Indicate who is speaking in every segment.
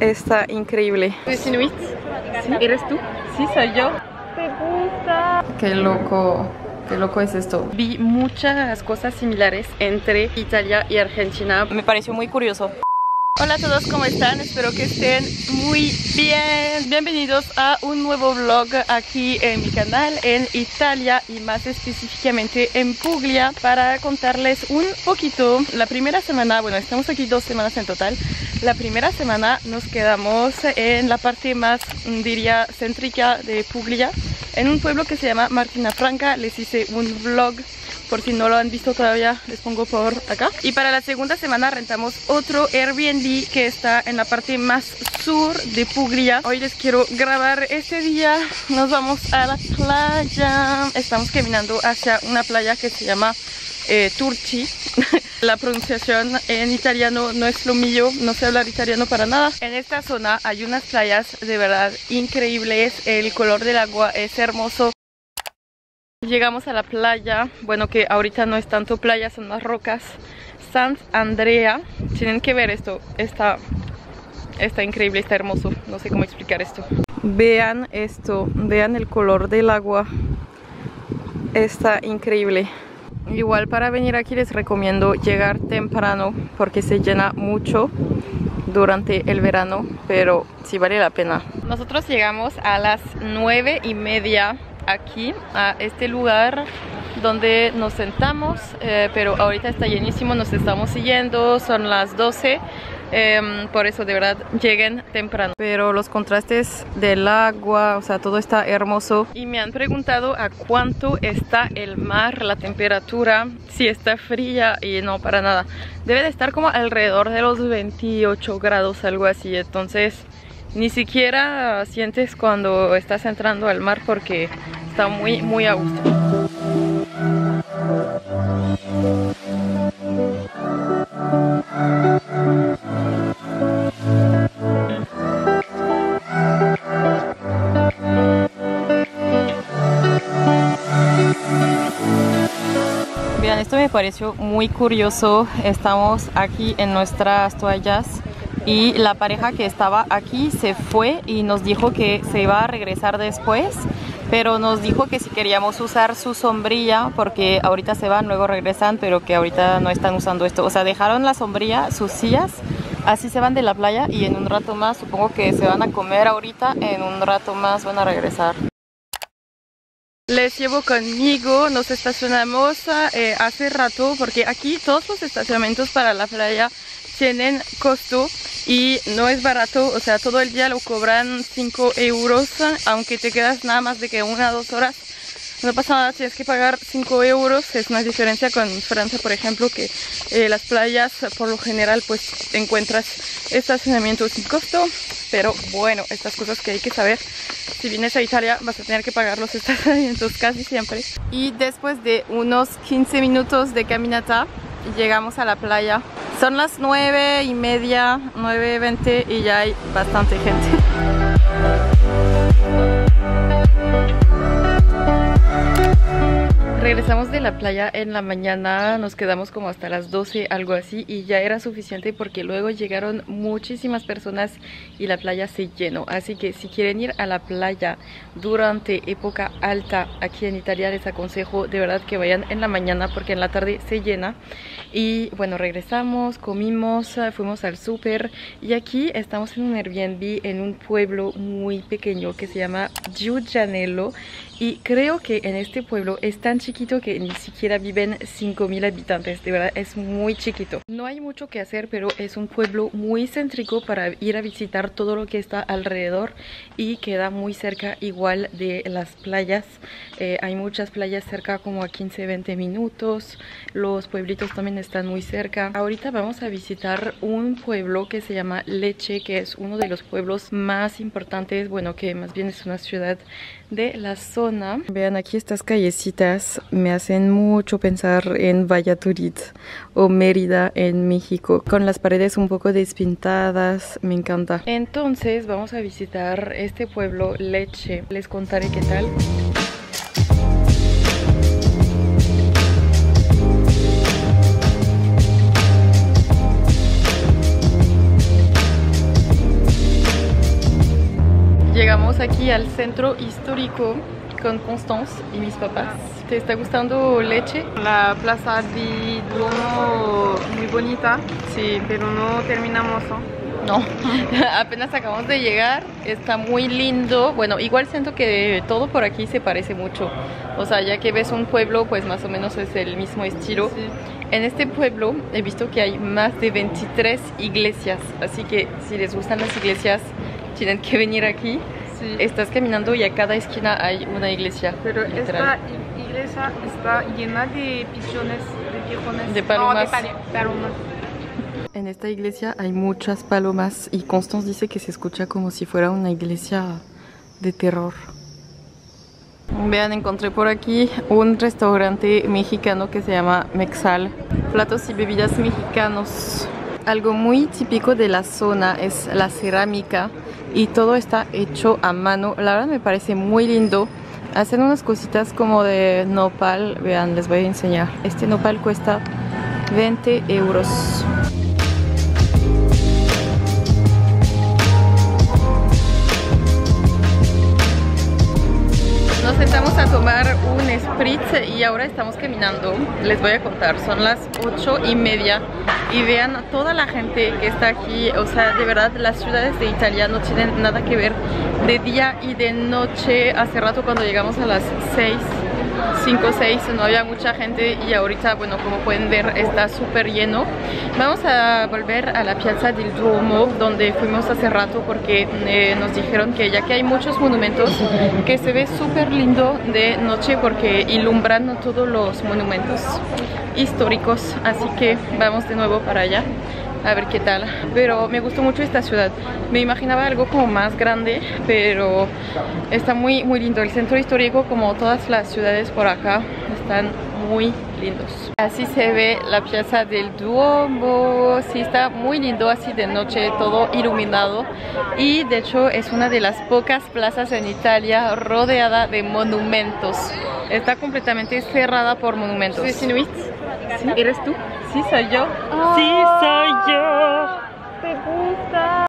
Speaker 1: Está increíble.
Speaker 2: ¿Es Inuit? ¿Eres tú? Sí, soy yo. ¿Te gusta?
Speaker 1: Qué loco. Qué loco es esto.
Speaker 2: Vi muchas cosas similares entre Italia y Argentina.
Speaker 1: Me pareció muy curioso.
Speaker 2: Hola a todos, ¿cómo están? Espero que estén muy bien. Bienvenidos a un nuevo vlog aquí en mi canal en Italia y más específicamente en Puglia para contarles un poquito. La primera semana, bueno, estamos aquí dos semanas en total. La primera semana nos quedamos en la parte más, diría, céntrica de Puglia, en un pueblo que se llama Martina Franca. Les hice un vlog por si no lo han visto todavía les pongo por acá. Y para la segunda semana rentamos otro Airbnb que está en la parte más sur de Puglia. Hoy les quiero grabar este día. Nos vamos a la playa. Estamos caminando hacia una playa que se llama eh, Turchi. La pronunciación en italiano no es lo no sé hablar italiano para nada. En esta zona hay unas playas de verdad increíbles, el color del agua es hermoso. Llegamos a la playa, bueno que ahorita no es tanto playa, son más rocas. Sant Andrea, tienen que ver esto, está, está increíble, está hermoso, no sé cómo explicar esto.
Speaker 1: Vean esto, vean el color del agua, está increíble. Igual para venir aquí les recomiendo llegar temprano porque se llena mucho durante el verano, pero sí vale la pena.
Speaker 2: Nosotros llegamos a las nueve y media aquí, a este lugar donde nos sentamos, eh, pero ahorita está llenísimo, nos estamos siguiendo, son las 12 Em, por eso de verdad lleguen temprano.
Speaker 1: Pero los contrastes del agua o sea todo está hermoso.
Speaker 2: Y me han preguntado a cuánto está el mar la temperatura si está fría y no para nada. Debe de estar como alrededor de los 28 grados algo así entonces ni siquiera sientes cuando estás entrando al mar porque está muy muy a gusto
Speaker 1: esto me pareció muy curioso. Estamos aquí en nuestras toallas y la pareja que estaba aquí se fue y nos dijo que se iba a regresar después pero nos dijo que si queríamos usar su sombrilla porque ahorita se van, luego regresan pero que ahorita no están usando esto. O sea, dejaron la sombrilla, sus sillas así se van de la playa y en un rato más supongo que se van a comer ahorita en un rato más van a regresar.
Speaker 2: Les llevo conmigo, nos estacionamos eh, hace rato porque aquí todos los estacionamientos para la playa tienen costo y no es barato, o sea, todo el día lo cobran 5 euros, aunque te quedas nada más de que una o dos horas, no pasa nada, tienes que pagar 5 euros, es una diferencia con Francia, por ejemplo, que eh, las playas por lo general pues encuentras estacionamiento sin costo, pero bueno, estas cosas que hay que saber, si vienes a Italia vas a tener que pagar los estacionamientos casi siempre. Y después de unos 15 minutos de caminata, llegamos a la playa. Son las 9 y media, 9.20 y ya hay bastante gente. Regresamos de la playa en la mañana, nos quedamos como hasta las 12, algo así, y ya era suficiente porque luego llegaron muchísimas personas y la playa se llenó. Así que si quieren ir a la playa durante época alta aquí en Italia, les aconsejo de verdad que vayan en la mañana porque en la tarde se llena. Y bueno, regresamos, comimos, fuimos al súper y aquí estamos en un Airbnb en un pueblo muy pequeño que se llama Giugianello y creo que en este pueblo es tan chiquito que ni siquiera viven 5.000 habitantes, de verdad es muy chiquito. No hay mucho que hacer, pero es un pueblo muy céntrico para ir a visitar todo lo que está alrededor y queda muy cerca igual de las playas. Eh, hay muchas playas cerca como a 15-20 minutos, los pueblitos también están muy cerca. Ahorita vamos a visitar un pueblo que se llama Leche, que es uno de los pueblos más importantes, bueno que más bien es una ciudad de la zona. Vean aquí estas callecitas me hacen mucho pensar en Valladolid o Mérida en México con las paredes un poco despintadas, me encanta. Entonces vamos a visitar este pueblo Leche, les contaré qué tal. Llegamos aquí al centro histórico con Constance y mis papás. ¿Te está gustando leche?
Speaker 3: La plaza de Duomo muy bonita,
Speaker 2: Sí,
Speaker 3: pero no terminamos. ¿no?
Speaker 2: Apenas acabamos de llegar, está muy lindo. Bueno, igual siento que todo por aquí se parece mucho. O sea, ya que ves un pueblo, pues más o menos es el mismo estilo.
Speaker 3: Sí.
Speaker 2: En este pueblo he visto que hay más de 23 iglesias, así que si les gustan las iglesias, tienen que venir aquí.
Speaker 3: Sí.
Speaker 2: Estás caminando y a cada esquina hay una iglesia.
Speaker 3: Pero esta
Speaker 2: literal.
Speaker 3: i- iglesia está llena de pichones, de pichones.
Speaker 2: De palomas.
Speaker 3: No, de palomas.
Speaker 2: En esta iglesia hay muchas palomas y Constance dice que se escucha como si fuera una iglesia de terror. Vean, encontré por aquí un restaurante mexicano que se llama Mexal. Platos y bebidas mexicanos. Algo muy típico de la zona es la cerámica y todo está hecho a mano. La verdad me parece muy lindo. Hacen unas cositas como de nopal. Vean, les voy a enseñar. Este nopal cuesta 20 euros. Spritz y ahora estamos caminando. Les voy a contar, son las ocho y media y vean toda la gente que está aquí. O sea, de verdad las ciudades de Italia no tienen nada que ver de día y de noche. Hace rato cuando llegamos a las 6 5 6 no había mucha gente y ahorita bueno como pueden ver está súper lleno. Vamos a volver a la piazza del Duomo donde fuimos hace rato porque eh, nos dijeron que ya que hay muchos monumentos que se ve súper lindo de noche porque ilumbran todos los monumentos históricos. Así que vamos de nuevo para allá a ver qué tal. Pero me gustó mucho esta ciudad. Me imaginaba algo como más grande, pero está muy, muy lindo. El centro histórico, como todas las ciudades por acá, están muy lindos. Así se ve la piazza del Duomo. Sí, está muy lindo así de noche, todo iluminado. Y de hecho es una de las pocas plazas en Italia rodeada de monumentos. Está completamente cerrada por monumentos.
Speaker 3: ¿Tú eres inuit?
Speaker 2: ¿Sí?
Speaker 3: ¿Eres tú?
Speaker 2: Sí, soy yo. Sí, soy yo. ¿Te gusta?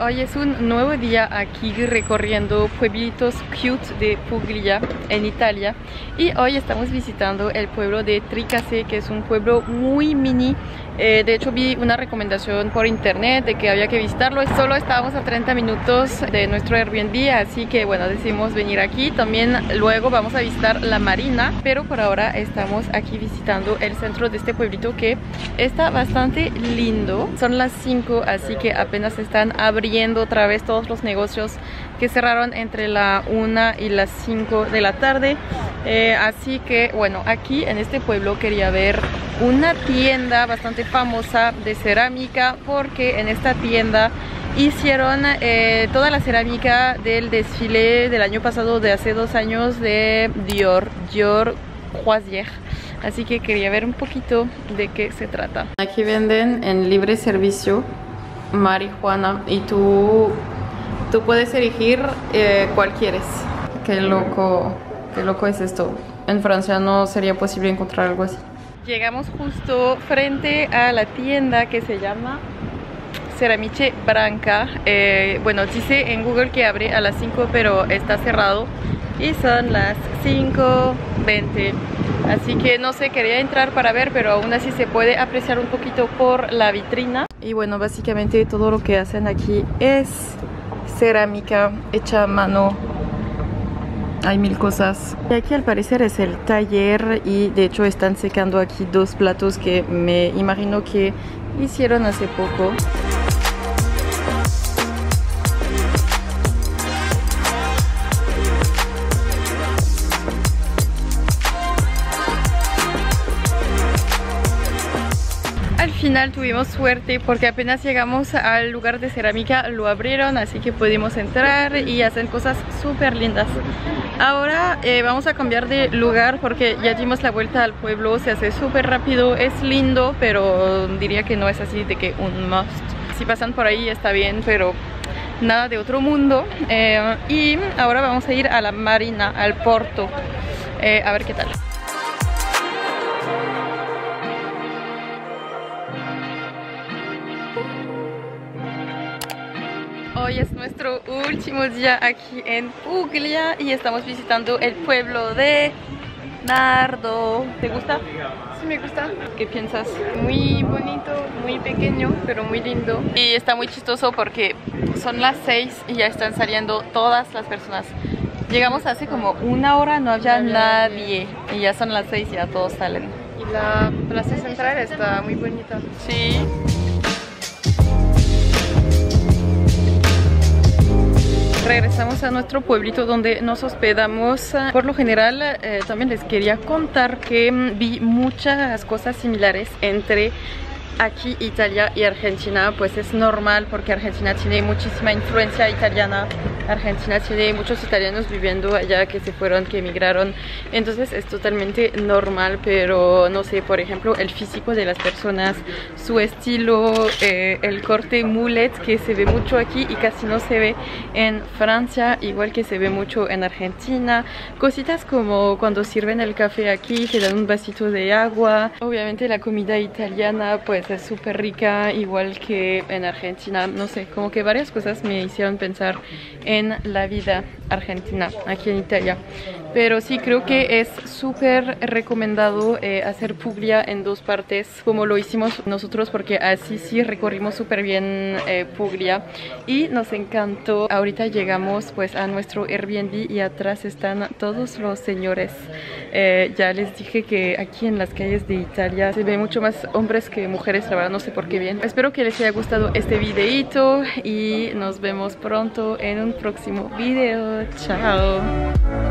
Speaker 2: Hoy es un nuevo día aquí recorriendo pueblitos cute de Puglia en Italia y hoy estamos visitando el pueblo de Tricase que es un pueblo muy mini Eh, de hecho vi una recomendación por internet de que había que visitarlo. Solo estábamos a 30 minutos de nuestro Airbnb así que bueno decidimos venir aquí. También luego vamos a visitar la marina pero por ahora estamos aquí visitando el centro de este pueblito que está bastante lindo. Son las 5 así que apenas están abriendo otra vez todos los negocios que cerraron entre la 1 y las 5 de la tarde. Eh, así que bueno aquí en este pueblo quería ver una tienda bastante famosa de cerámica porque en esta tienda hicieron eh, toda la cerámica del desfile del año pasado de hace dos años de Dior Dior Croisière. Así que quería ver un poquito de qué se trata. Aquí venden en libre servicio marihuana y tú tú puedes elegir eh, cuál quieres qué loco qué loco es esto en Francia no sería posible encontrar algo así Llegamos justo frente a la tienda que se llama Ceramiche Branca. Eh, bueno, dice en Google que abre a las 5, pero está cerrado. Y son las 5.20. Así que no sé, quería entrar para ver, pero aún así se puede apreciar un poquito por la vitrina. Y bueno, básicamente todo lo que hacen aquí es cerámica hecha a mano hay mil cosas. Y aquí al parecer es el taller y de hecho están secando aquí dos platos que me imagino que hicieron hace poco. Final tuvimos suerte porque apenas llegamos al lugar de cerámica lo abrieron así que pudimos entrar y hacen cosas súper lindas. Ahora eh, vamos a cambiar de lugar porque ya dimos la vuelta al pueblo se hace súper rápido, es lindo pero diría que no es así de que un must. Si pasan por ahí está bien pero nada de otro mundo. Eh, y ahora vamos a ir a la marina, al porto eh, a ver qué tal Hoy es nuestro último día aquí en Puglia y estamos visitando el pueblo de Nardo. ¿Te gusta?
Speaker 3: Sí, me gusta.
Speaker 2: ¿Qué piensas?
Speaker 3: Muy bonito, muy pequeño, pero muy lindo.
Speaker 2: Y está muy chistoso porque son las 6 y ya están saliendo todas las personas. Llegamos hace como una hora, no había nadie. Y ya son las 6 y ya todos salen.
Speaker 3: Y la plaza central está muy bonita.
Speaker 2: Sí. Regresamos a nuestro pueblito donde nos hospedamos. Por lo general, eh, también les quería contar que mm, vi muchas cosas similares entre aquí Italia y Argentina pues es normal porque Argentina tiene muchísima influencia italiana. Argentina tiene muchos italianos viviendo allá que se fueron, que emigraron. Entonces es totalmente normal pero no sé, por ejemplo el físico de las personas su estilo, eh, el corte mullet que se ve mucho aquí y casi no se ve en Francia igual que se ve mucho en Argentina. Cositas como cuando sirven el café aquí te dan un vasito de agua. Obviamente la comida italiana pues es súper rica, igual que en Argentina. No sé, como que varias cosas me hicieron pensar en la vida argentina, aquí en Italia. Pero sí, creo que es súper recomendado eh, hacer Puglia en dos partes, como lo hicimos nosotros, porque así sí recorrimos súper bien eh, Puglia y nos encantó. Ahorita llegamos pues a nuestro Airbnb y atrás están todos los señores. Eh, ya les dije que aquí en las calles de Italia se ve mucho más hombres que mujeres, la verdad no sé por qué bien. Espero que les haya gustado este videito y nos vemos pronto en un próximo video. ciao.